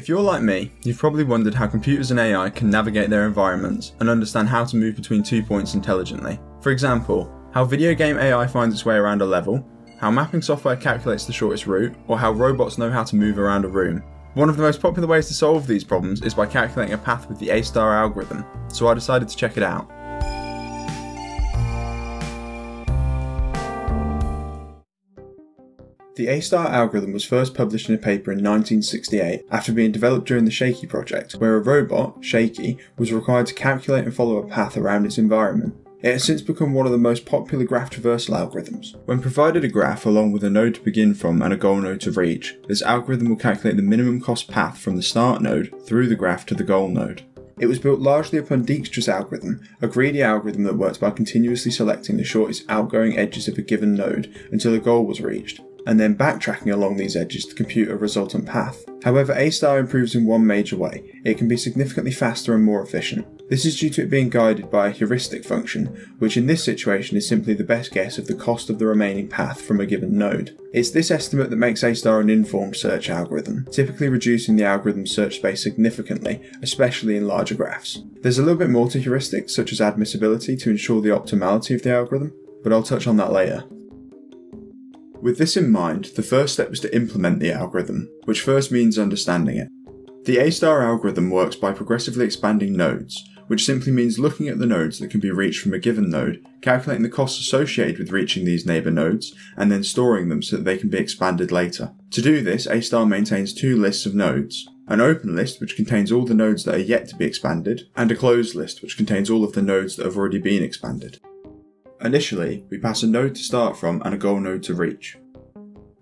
If you're like me, you've probably wondered how computers and AI can navigate their environments and understand how to move between two points intelligently. For example, how video game AI finds its way around a level, how mapping software calculates the shortest route, or how robots know how to move around a room. One of the most popular ways to solve these problems is by calculating a path with the A-star algorithm, so I decided to check it out. The A-star algorithm was first published in a paper in 1968 after being developed during the Shakey project, where a robot, Shakey, was required to calculate and follow a path around its environment. It has since become one of the most popular graph traversal algorithms. When provided a graph along with a node to begin from and a goal node to reach, this algorithm will calculate the minimum cost path from the start node through the graph to the goal node. It was built largely upon Dijkstra's algorithm, a greedy algorithm that worked by continuously selecting the shortest outgoing edges of a given node until a goal was reached and then backtracking along these edges to compute a resultant path. However, A-star improves in one major way. It can be significantly faster and more efficient. This is due to it being guided by a heuristic function, which in this situation is simply the best guess of the cost of the remaining path from a given node. It's this estimate that makes A-star an informed search algorithm, typically reducing the algorithm's search space significantly, especially in larger graphs. There's a little bit more to heuristics, such as admissibility to ensure the optimality of the algorithm, but I'll touch on that later. With this in mind, the first step is to implement the algorithm, which first means understanding it. The A-star algorithm works by progressively expanding nodes, which simply means looking at the nodes that can be reached from a given node, calculating the costs associated with reaching these neighbour nodes, and then storing them so that they can be expanded later. To do this, A-star maintains two lists of nodes, an open list which contains all the nodes that are yet to be expanded, and a closed list which contains all of the nodes that have already been expanded. Initially, we pass a node to start from and a goal node to reach.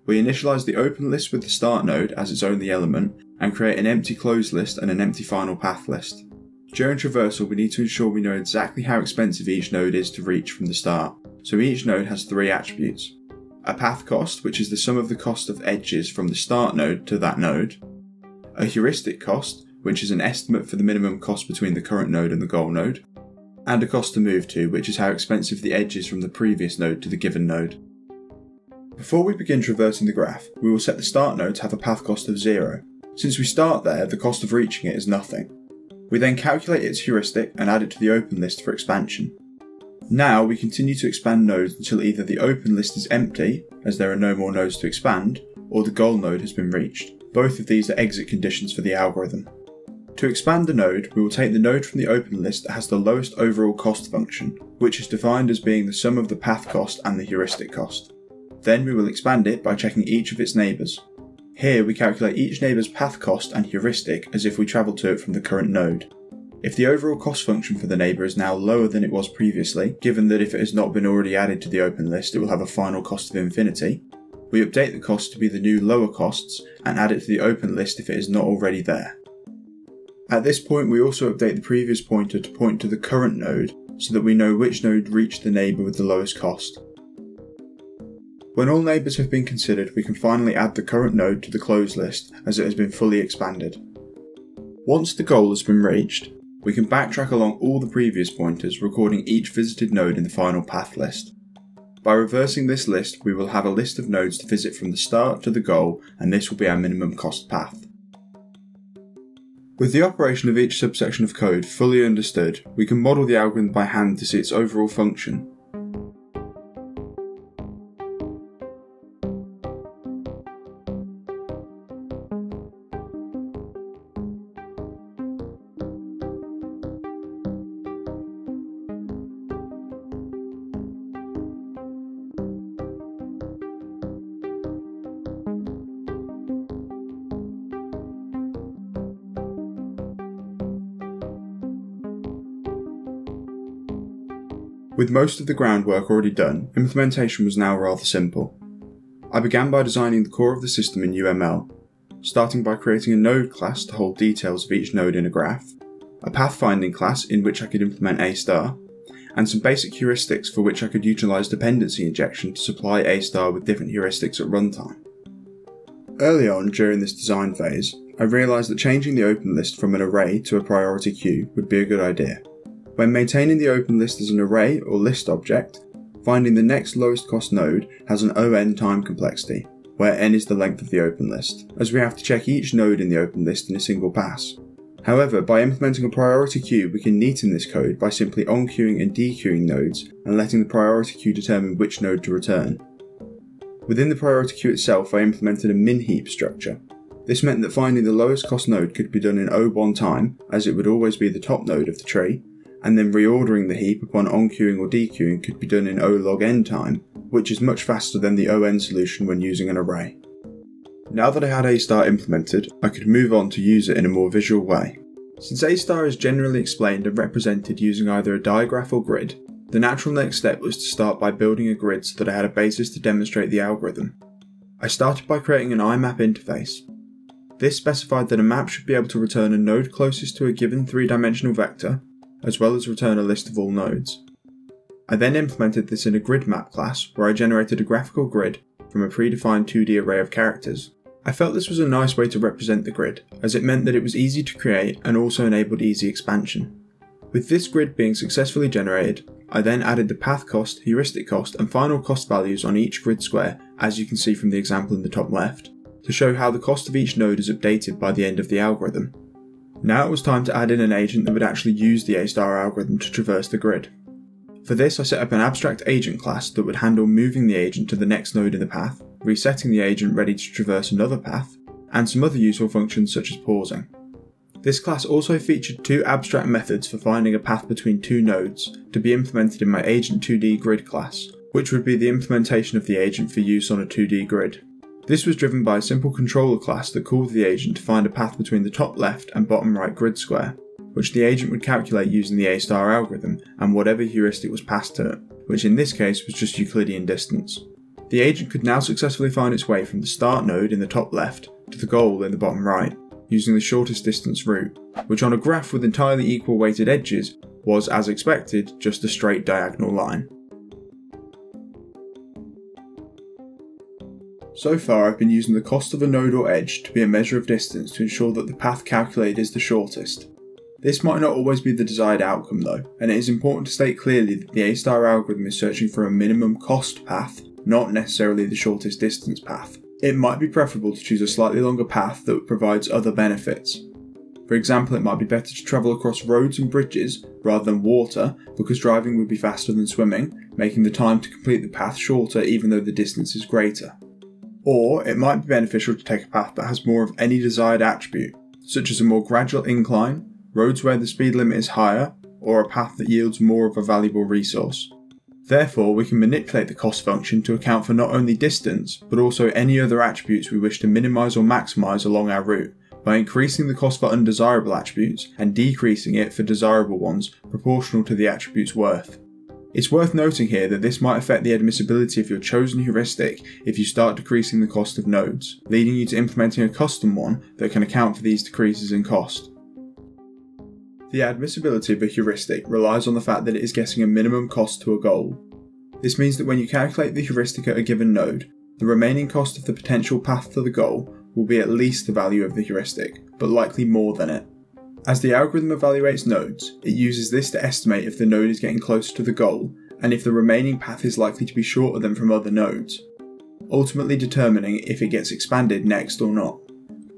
We initialize the open list with the start node as its only element and create an empty closed list and an empty final path list. During traversal, we need to ensure we know exactly how expensive each node is to reach from the start, so each node has three attributes. A path cost, which is the sum of the cost of edges from the start node to that node. A heuristic cost, which is an estimate for the minimum cost between the current node and the goal node and a cost to move to, which is how expensive the edge is from the previous node to the given node. Before we begin traversing the graph, we will set the start node to have a path cost of 0. Since we start there, the cost of reaching it is nothing. We then calculate its heuristic and add it to the open list for expansion. Now we continue to expand nodes until either the open list is empty, as there are no more nodes to expand, or the goal node has been reached. Both of these are exit conditions for the algorithm. To expand the node, we will take the node from the open list that has the lowest overall cost function, which is defined as being the sum of the path cost and the heuristic cost. Then we will expand it by checking each of its neighbours. Here we calculate each neighbour's path cost and heuristic as if we travelled to it from the current node. If the overall cost function for the neighbour is now lower than it was previously, given that if it has not been already added to the open list it will have a final cost of infinity, we update the cost to be the new lower costs and add it to the open list if it is not already there. At this point we also update the previous pointer to point to the current node so that we know which node reached the neighbour with the lowest cost. When all neighbours have been considered we can finally add the current node to the closed list as it has been fully expanded. Once the goal has been reached, we can backtrack along all the previous pointers recording each visited node in the final path list. By reversing this list we will have a list of nodes to visit from the start to the goal and this will be our minimum cost path. With the operation of each subsection of code fully understood, we can model the algorithm by hand to see its overall function With most of the groundwork already done, implementation was now rather simple. I began by designing the core of the system in UML, starting by creating a node class to hold details of each node in a graph, a pathfinding class in which I could implement A star, and some basic heuristics for which I could utilise dependency injection to supply A star with different heuristics at runtime. Early on during this design phase, I realised that changing the open list from an array to a priority queue would be a good idea. When maintaining the open list as an array or list object, finding the next lowest cost node has an ON time complexity, where n is the length of the open list, as we have to check each node in the open list in a single pass. However, by implementing a priority queue, we can neaten this code by simply enqueuing and dequeuing nodes and letting the priority queue determine which node to return. Within the priority queue itself, I implemented a min heap structure. This meant that finding the lowest cost node could be done in O1 time, as it would always be the top node of the tree, and then reordering the heap upon enqueuing or dequeuing could be done in O log n time, which is much faster than the ON solution when using an array. Now that I had A star implemented, I could move on to use it in a more visual way. Since A star is generally explained and represented using either a digraph or grid, the natural next step was to start by building a grid so that I had a basis to demonstrate the algorithm. I started by creating an IMAP interface. This specified that a map should be able to return a node closest to a given three-dimensional vector, as well as return a list of all nodes. I then implemented this in a grid map class where I generated a graphical grid from a predefined 2D array of characters. I felt this was a nice way to represent the grid, as it meant that it was easy to create and also enabled easy expansion. With this grid being successfully generated, I then added the path cost, heuristic cost and final cost values on each grid square as you can see from the example in the top left, to show how the cost of each node is updated by the end of the algorithm. Now it was time to add in an agent that would actually use the A-star algorithm to traverse the grid. For this I set up an abstract agent class that would handle moving the agent to the next node in the path, resetting the agent ready to traverse another path, and some other useful functions such as pausing. This class also featured two abstract methods for finding a path between two nodes to be implemented in my Agent2D grid class, which would be the implementation of the agent for use on a 2D grid. This was driven by a simple controller class that called the agent to find a path between the top left and bottom right grid square, which the agent would calculate using the A-star algorithm and whatever heuristic was passed to it, which in this case was just Euclidean distance. The agent could now successfully find its way from the start node in the top left to the goal in the bottom right, using the shortest distance route, which on a graph with entirely equal weighted edges was, as expected, just a straight diagonal line. So far I've been using the cost of a node or edge to be a measure of distance to ensure that the path calculated is the shortest. This might not always be the desired outcome though, and it is important to state clearly that the A-star algorithm is searching for a minimum cost path, not necessarily the shortest distance path. It might be preferable to choose a slightly longer path that provides other benefits. For example, it might be better to travel across roads and bridges rather than water because driving would be faster than swimming, making the time to complete the path shorter even though the distance is greater. Or it might be beneficial to take a path that has more of any desired attribute, such as a more gradual incline, roads where the speed limit is higher, or a path that yields more of a valuable resource. Therefore, we can manipulate the cost function to account for not only distance, but also any other attributes we wish to minimise or maximise along our route, by increasing the cost for undesirable attributes and decreasing it for desirable ones proportional to the attribute's worth. It's worth noting here that this might affect the admissibility of your chosen heuristic if you start decreasing the cost of nodes, leading you to implementing a custom one that can account for these decreases in cost. The admissibility of a heuristic relies on the fact that it is getting a minimum cost to a goal. This means that when you calculate the heuristic at a given node, the remaining cost of the potential path to the goal will be at least the value of the heuristic, but likely more than it. As the algorithm evaluates nodes, it uses this to estimate if the node is getting closer to the goal and if the remaining path is likely to be shorter than from other nodes, ultimately determining if it gets expanded next or not.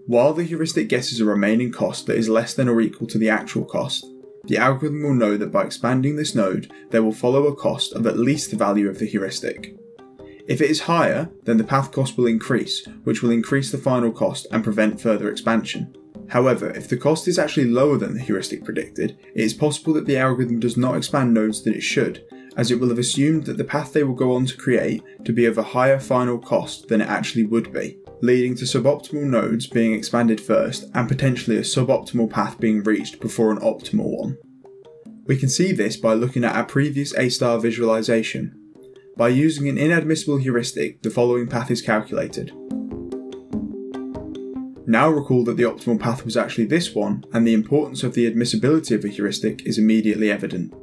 While the heuristic guesses a remaining cost that is less than or equal to the actual cost, the algorithm will know that by expanding this node, there will follow a cost of at least the value of the heuristic. If it is higher, then the path cost will increase, which will increase the final cost and prevent further expansion. However, if the cost is actually lower than the heuristic predicted, it is possible that the algorithm does not expand nodes that it should, as it will have assumed that the path they will go on to create to be of a higher final cost than it actually would be leading to suboptimal nodes being expanded first and potentially a suboptimal path being reached before an optimal one. We can see this by looking at our previous A-star visualization. By using an inadmissible heuristic, the following path is calculated. Now recall that the optimal path was actually this one, and the importance of the admissibility of a heuristic is immediately evident.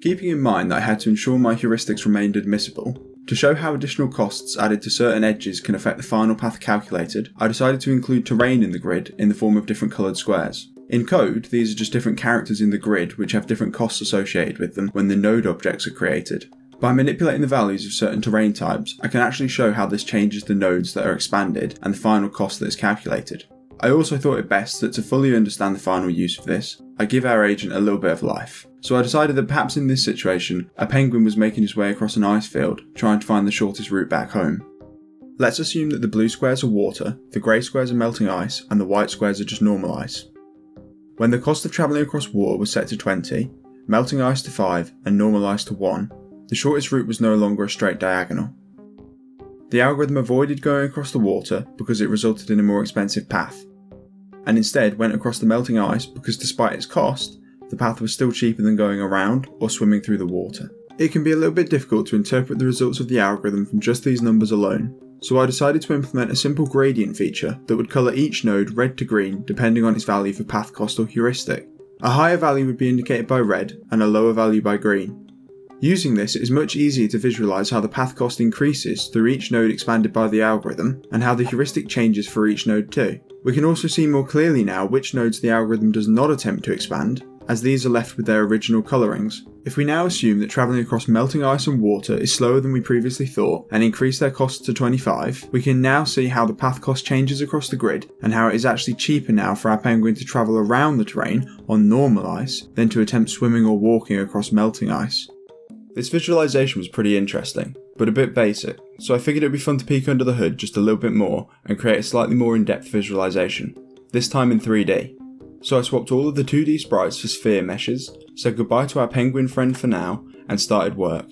Keeping in mind that I had to ensure my heuristics remained admissible, to show how additional costs added to certain edges can affect the final path calculated, I decided to include terrain in the grid in the form of different coloured squares. In code, these are just different characters in the grid which have different costs associated with them when the node objects are created. By manipulating the values of certain terrain types, I can actually show how this changes the nodes that are expanded and the final cost that is calculated. I also thought it best that to fully understand the final use of this, I give our agent a little bit of life. So I decided that perhaps in this situation, a penguin was making his way across an ice field, trying to find the shortest route back home. Let's assume that the blue squares are water, the grey squares are melting ice, and the white squares are just normal ice. When the cost of travelling across water was set to 20, melting ice to 5, and normal ice to 1, the shortest route was no longer a straight diagonal. The algorithm avoided going across the water because it resulted in a more expensive path, and instead went across the melting ice because despite its cost, the path was still cheaper than going around or swimming through the water. It can be a little bit difficult to interpret the results of the algorithm from just these numbers alone, so I decided to implement a simple gradient feature that would colour each node red to green depending on its value for path cost or heuristic. A higher value would be indicated by red and a lower value by green. Using this, it is much easier to visualise how the path cost increases through each node expanded by the algorithm, and how the heuristic changes for each node too. We can also see more clearly now which nodes the algorithm does not attempt to expand, as these are left with their original colourings. If we now assume that travelling across melting ice and water is slower than we previously thought and increase their cost to 25, we can now see how the path cost changes across the grid and how it is actually cheaper now for our penguin to travel around the terrain on normal ice than to attempt swimming or walking across melting ice. This visualization was pretty interesting, but a bit basic, so I figured it'd be fun to peek under the hood just a little bit more and create a slightly more in-depth visualization, this time in 3D. So I swapped all of the 2D sprites for sphere meshes, said goodbye to our penguin friend for now, and started work.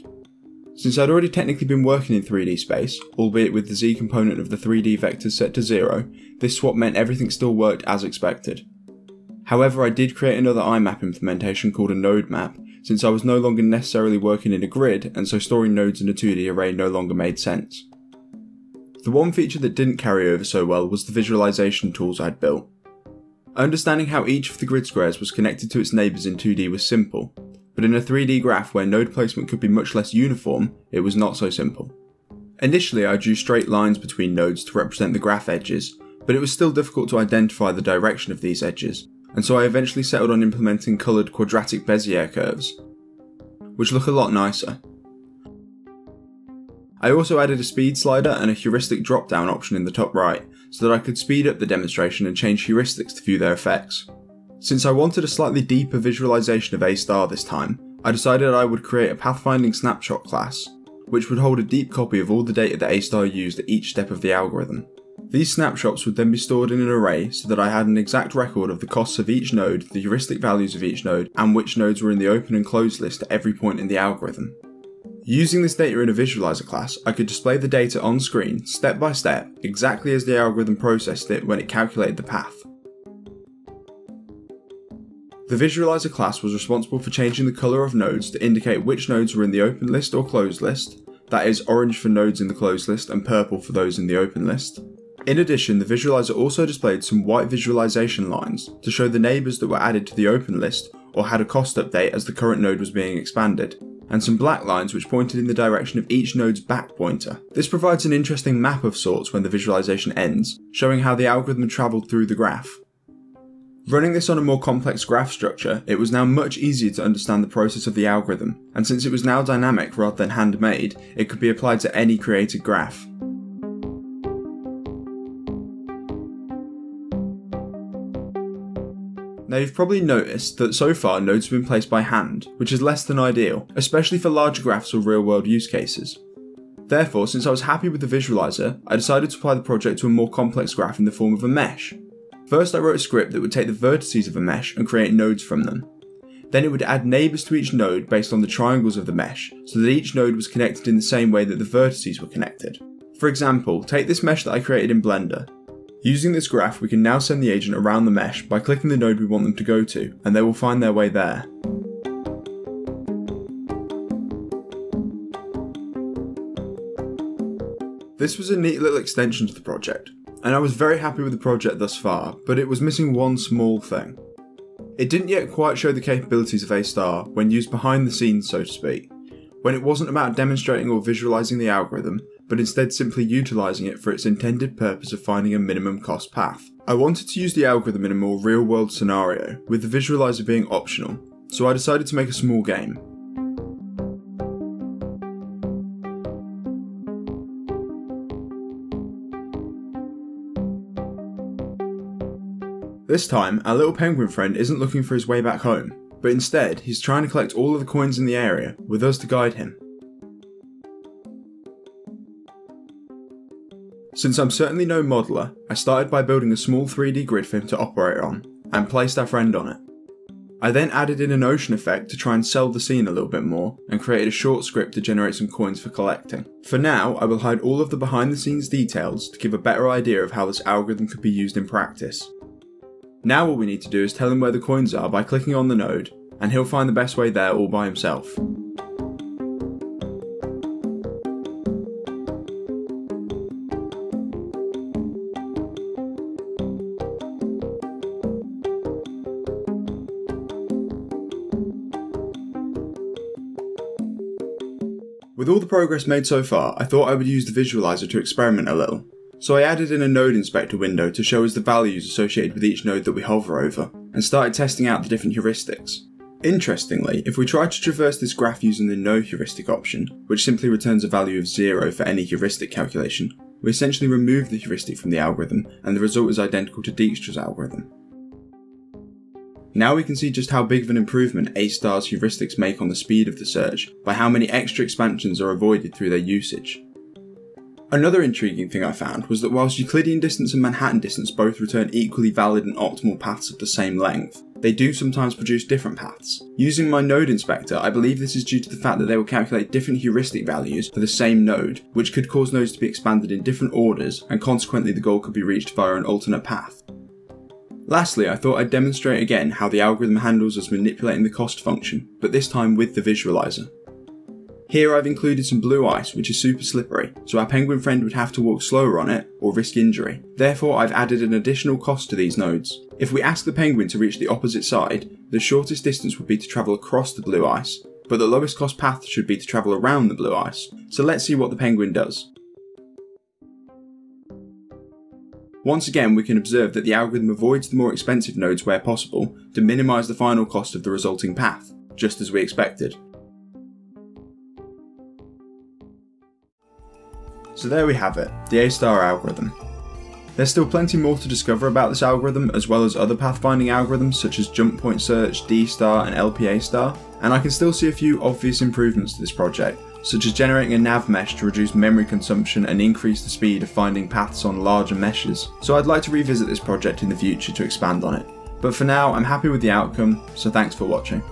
Since I'd already technically been working in 3D space, albeit with the z component of the 3D vectors set to 0, this swap meant everything still worked as expected. However, I did create another IMAP implementation called a node map, since I was no longer necessarily working in a grid, and so storing nodes in a 2D array no longer made sense. The one feature that didn't carry over so well was the visualization tools I'd built. Understanding how each of the grid squares was connected to its neighbours in 2D was simple, but in a 3D graph where node placement could be much less uniform, it was not so simple. Initially I drew straight lines between nodes to represent the graph edges, but it was still difficult to identify the direction of these edges, and so I eventually settled on implementing coloured quadratic Bezier curves, which look a lot nicer. I also added a speed slider and a heuristic drop down option in the top right, so that I could speed up the demonstration and change heuristics to view their effects. Since I wanted a slightly deeper visualization of A star this time, I decided I would create a pathfinding snapshot class, which would hold a deep copy of all the data that A star used at each step of the algorithm. These snapshots would then be stored in an array so that I had an exact record of the costs of each node, the heuristic values of each node, and which nodes were in the open and closed list at every point in the algorithm. Using this data in a visualizer class, I could display the data on screen, step by step, exactly as the algorithm processed it when it calculated the path. The visualizer class was responsible for changing the colour of nodes to indicate which nodes were in the open list or closed list, that is orange for nodes in the closed list and purple for those in the open list. In addition, the visualizer also displayed some white visualization lines to show the neighbours that were added to the open list or had a cost update as the current node was being expanded and some black lines which pointed in the direction of each node's back pointer. This provides an interesting map of sorts when the visualization ends, showing how the algorithm travelled through the graph. Running this on a more complex graph structure, it was now much easier to understand the process of the algorithm, and since it was now dynamic rather than handmade, it could be applied to any created graph. Now you've probably noticed that so far nodes have been placed by hand, which is less than ideal, especially for larger graphs or real world use cases. Therefore, since I was happy with the visualizer, I decided to apply the project to a more complex graph in the form of a mesh. First I wrote a script that would take the vertices of a mesh and create nodes from them. Then it would add neighbours to each node based on the triangles of the mesh, so that each node was connected in the same way that the vertices were connected. For example, take this mesh that I created in Blender, Using this graph, we can now send the agent around the mesh by clicking the node we want them to go to, and they will find their way there. This was a neat little extension to the project, and I was very happy with the project thus far, but it was missing one small thing. It didn't yet quite show the capabilities of A-star when used behind the scenes, so to speak, when it wasn't about demonstrating or visualizing the algorithm, but instead simply utilising it for its intended purpose of finding a minimum cost path. I wanted to use the algorithm in a more real world scenario, with the visualizer being optional, so I decided to make a small game, This time, our little penguin friend isn't looking for his way back home, but instead, he's trying to collect all of the coins in the area with us to guide him. Since I'm certainly no modeller, I started by building a small 3D grid for him to operate on, and placed our friend on it. I then added in an ocean effect to try and sell the scene a little bit more, and created a short script to generate some coins for collecting. For now, I will hide all of the behind the scenes details to give a better idea of how this algorithm could be used in practice. Now what we need to do is tell him where the coins are by clicking on the node, and he'll find the best way there all by himself. Progress made so far, I thought I would use the visualizer to experiment a little. So I added in a node inspector window to show us the values associated with each node that we hover over, and started testing out the different heuristics. Interestingly, if we try to traverse this graph using the no heuristic option, which simply returns a value of 0 for any heuristic calculation, we essentially remove the heuristic from the algorithm and the result is identical to Dijkstra's algorithm. Now we can see just how big of an improvement A-star's heuristics make on the speed of the search by how many extra expansions are avoided through their usage. Another intriguing thing I found was that whilst Euclidean distance and Manhattan distance both return equally valid and optimal paths of the same length, they do sometimes produce different paths. Using my node inspector, I believe this is due to the fact that they will calculate different heuristic values for the same node, which could cause nodes to be expanded in different orders, and consequently the goal could be reached via an alternate path. Lastly, I thought I'd demonstrate again how the algorithm handles us manipulating the cost function, but this time with the visualizer. Here I've included some blue ice which is super slippery, so our penguin friend would have to walk slower on it or risk injury. Therefore I've added an additional cost to these nodes. If we ask the penguin to reach the opposite side, the shortest distance would be to travel across the blue ice, but the lowest cost path should be to travel around the blue ice. So let's see what the penguin does. Once again, we can observe that the algorithm avoids the more expensive nodes where possible to minimise the final cost of the resulting path, just as we expected. So there we have it, the A-star algorithm. There's still plenty more to discover about this algorithm as well as other pathfinding algorithms such as jump point search, D-star and LPA star, and I can still see a few obvious improvements to this project, such as generating a nav mesh to reduce memory consumption and increase the speed of finding paths on larger meshes. So I'd like to revisit this project in the future to expand on it. But for now, I'm happy with the outcome, so thanks for watching.